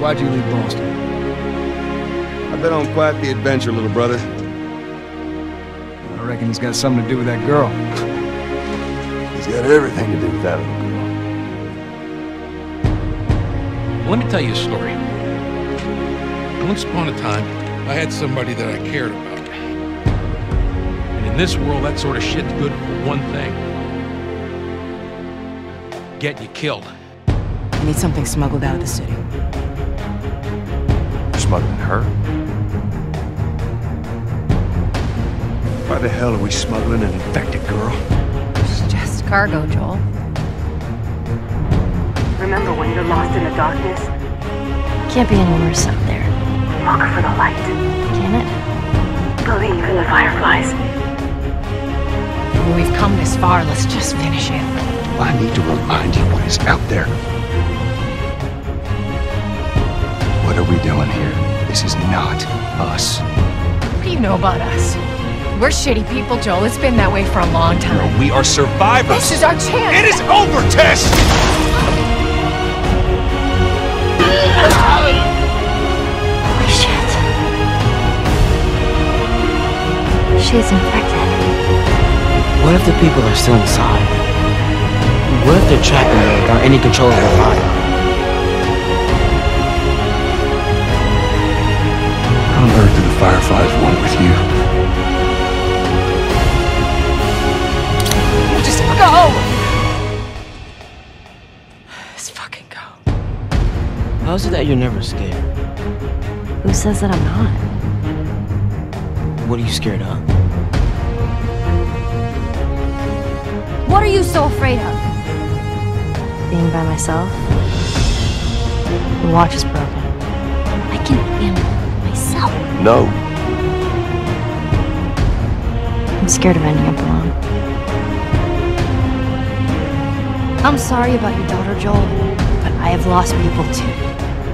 Why'd you leave Boston? I've been on quite the adventure, little brother. I reckon it's got something to do with that girl. He's got everything to do with that little girl. Let me tell you a story. Once upon a time, I had somebody that I cared about. And in this world, that sort of shit's good for one thing. Get you killed. I need something smuggled out of the city. You're smuggling her? Why the hell are we smuggling an infected girl? It's just cargo, Joel. Remember when you're lost in the darkness? Can't be any worse out there, Look for the light. can it? Believe in the fireflies. When we've come this far, let's just finish it. I need to remind you what is out there. What are we doing here? This is not us. What do you know about us? We're shitty people, Joel. It's been that way for a long time. We are survivors. This is our chance. It is over, Tess! Holy shit. She's infected. What if the people are still inside? What if they're trapping her without any control of their fire? How is it that you're never scared? Who says that I'm not? What are you scared of? What are you so afraid of? Being by myself? The watch is broken. I can handle myself. No. I'm scared of ending up alone. I'm sorry about your daughter, Joel, but I have lost people too.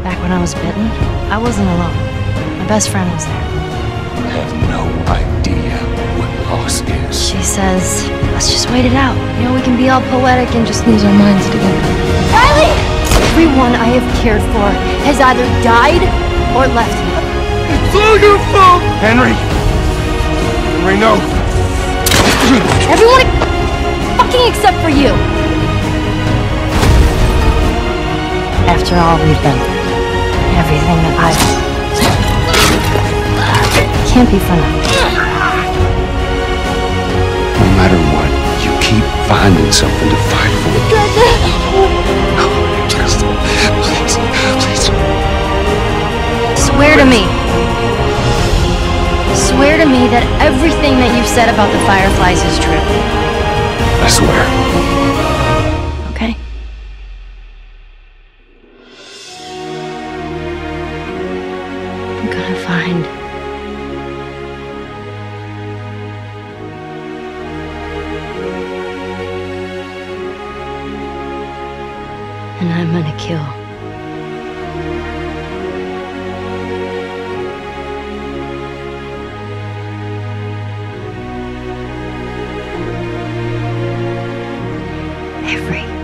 Back when I was bitten, I wasn't alone. My best friend was there. You have no idea what loss is. She says, let's just wait it out. You know, we can be all poetic and just lose our minds together. Riley! Everyone I have cared for has either died or left me. It's all your fault! Henry! Henry, no! Everyone fucking except for you. After all we've been through, everything that I've can't be for nothing. No matter what, you keep finding something to fight for. No, just, please, please. Swear to me. Swear to me that everything that you've said about the Fireflies is true. I swear. mind. And I'm gonna kill. every